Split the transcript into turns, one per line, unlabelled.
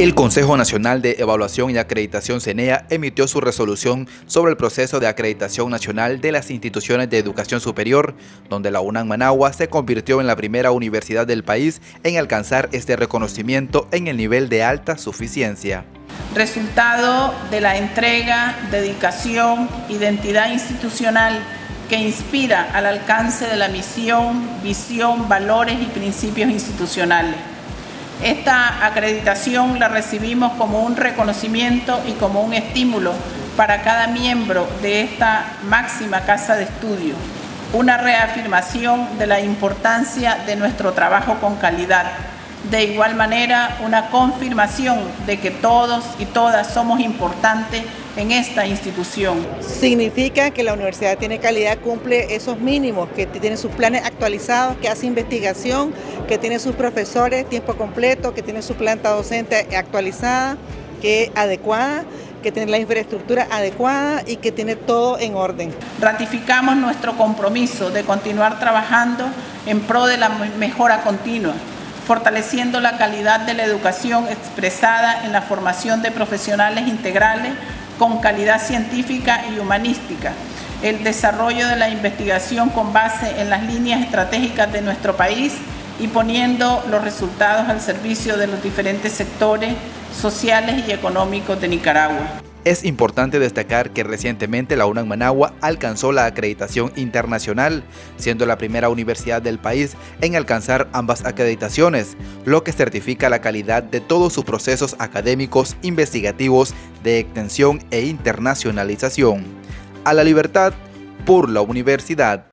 El Consejo Nacional de Evaluación y Acreditación CENEA emitió su resolución sobre el proceso de acreditación nacional de las instituciones de educación superior, donde la UNAM Managua se convirtió en la primera universidad del país en alcanzar este reconocimiento en el nivel de alta suficiencia.
Resultado de la entrega, dedicación, identidad institucional que inspira al alcance de la misión, visión, valores y principios institucionales esta acreditación la recibimos como un reconocimiento y como un estímulo para cada miembro de esta máxima casa de estudio, una reafirmación de la importancia de nuestro trabajo con calidad. De igual manera, una confirmación de que todos y todas somos importantes en esta institución.
Significa que la universidad tiene calidad, cumple esos mínimos, que tiene sus planes actualizados, que hace investigación, que tiene sus profesores tiempo completo, que tiene su planta docente actualizada, que es adecuada que tiene la infraestructura adecuada y que tiene todo en orden.
Ratificamos nuestro compromiso de continuar trabajando en pro de la mejora continua, fortaleciendo la calidad de la educación expresada en la formación de profesionales integrales con calidad científica y humanística, el desarrollo de la investigación con base en las líneas estratégicas de nuestro país y poniendo los resultados al servicio de los diferentes sectores sociales y económicos de Nicaragua.
Es importante destacar que recientemente la UNAM Managua alcanzó la acreditación internacional, siendo la primera universidad del país en alcanzar ambas acreditaciones, lo que certifica la calidad de todos sus procesos académicos, investigativos, de extensión e internacionalización. A la libertad por la universidad.